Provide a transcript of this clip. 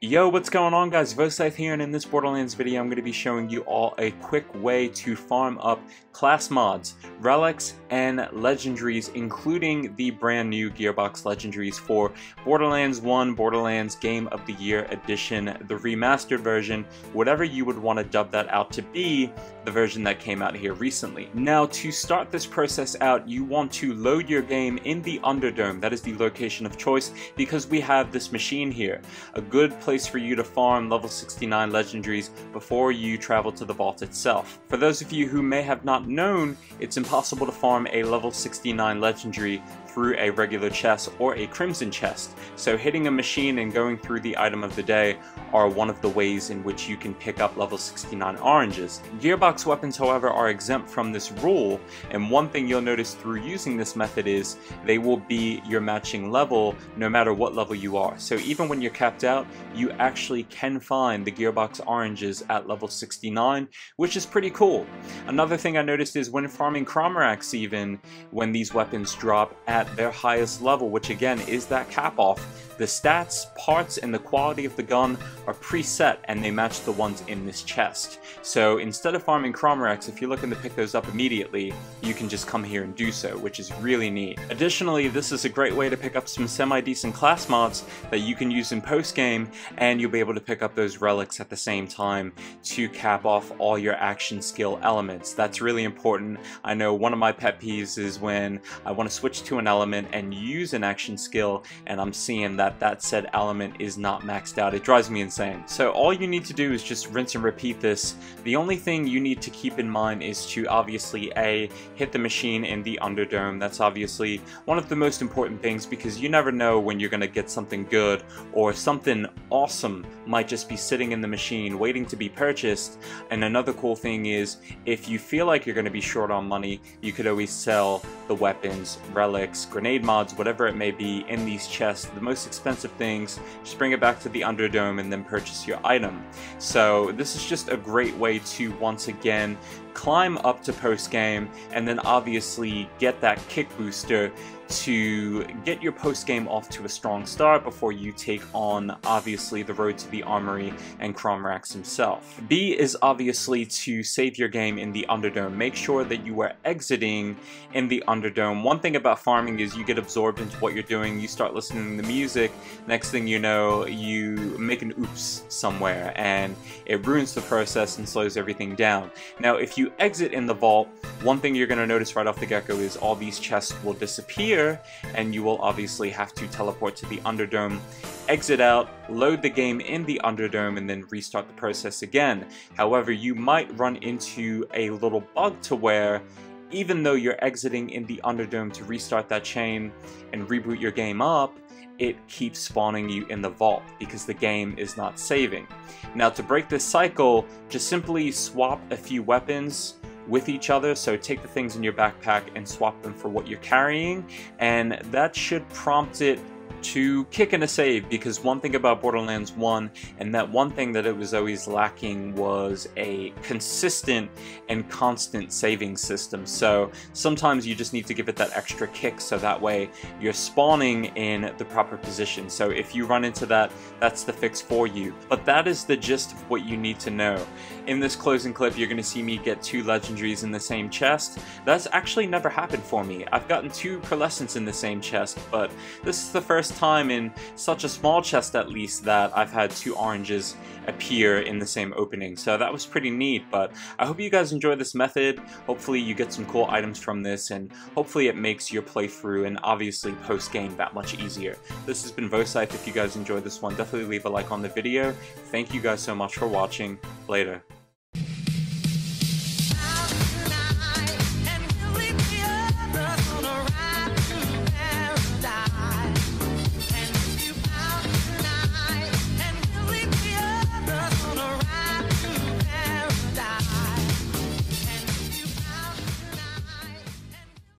Yo, what's going on guys? Vhosythe here and in this Borderlands video I'm going to be showing you all a quick way to farm up class mods, relics, and legendaries including the brand new Gearbox legendaries for Borderlands 1, Borderlands Game of the Year Edition, the remastered version, whatever you would want to dub that out to be, the version that came out here recently. Now to start this process out you want to load your game in the Underdome, that is the location of choice because we have this machine here. A good place for you to farm level 69 legendaries before you travel to the vault itself. For those of you who may have not known, it's impossible to farm a level 69 legendary through a regular chest or a crimson chest. So hitting a machine and going through the item of the day are one of the ways in which you can pick up level 69 oranges. Gearbox weapons however are exempt from this rule and one thing you'll notice through using this method is they will be your matching level no matter what level you are. So even when you're capped out you actually can find the gearbox oranges at level 69 which is pretty cool. Another thing I noticed is when farming Crawmerax even when these weapons drop at their highest level which again is that cap off the stats, parts, and the quality of the gun are preset and they match the ones in this chest. So instead of farming Crawmerax, if you're looking to pick those up immediately, you can just come here and do so, which is really neat. Additionally, this is a great way to pick up some semi-decent class mods that you can use in post-game, and you'll be able to pick up those relics at the same time to cap off all your action skill elements. That's really important. I know one of my pet peeves is when I want to switch to an element and use an action skill, and I'm seeing that that that said element is not maxed out. It drives me insane. So all you need to do is just rinse and repeat this. The only thing you need to keep in mind is to obviously A, hit the machine in the Underdome. That's obviously one of the most important things because you never know when you're going to get something good or something awesome might just be sitting in the machine waiting to be purchased. And another cool thing is if you feel like you're going to be short on money, you could always sell the weapons, relics, grenade mods, whatever it may be in these chests. The most expensive things, just bring it back to the Underdome and then purchase your item. So this is just a great way to once again climb up to post game and then obviously get that kick booster to get your post game off to a strong start before you take on obviously the road to the armory and Crawmerax himself. B is obviously to save your game in the Underdome. Make sure that you are exiting in the Underdome. One thing about farming is you get absorbed into what you're doing, you start listening to the music, next thing you know you make an oops somewhere and it ruins the process and slows everything down. Now if you exit in the vault, one thing you're going to notice right off the get-go is all these chests will disappear and you will obviously have to teleport to the Underdome, exit out, load the game in the Underdome, and then restart the process again. However, you might run into a little bug to where even though you're exiting in the Underdome to restart that chain and reboot your game up, it keeps spawning you in the vault because the game is not saving. Now to break this cycle, just simply swap a few weapons with each other. So take the things in your backpack and swap them for what you're carrying. And that should prompt it to kick in a save because one thing about Borderlands 1 and that one thing that it was always lacking was a consistent and constant saving system. So sometimes you just need to give it that extra kick so that way you're spawning in the proper position. So if you run into that, that's the fix for you. But that is the gist of what you need to know. In this closing clip, you're going to see me get two legendaries in the same chest. That's actually never happened for me. I've gotten two pearlescents in the same chest, but this is the first first time in such a small chest at least that I've had two oranges appear in the same opening. So that was pretty neat, but I hope you guys enjoy this method. Hopefully you get some cool items from this, and hopefully it makes your playthrough and obviously post-game that much easier. This has been Vhosythe. If you guys enjoyed this one, definitely leave a like on the video. Thank you guys so much for watching. Later.